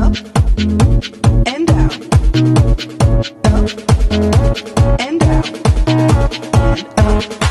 Up and down. Up and down. And up.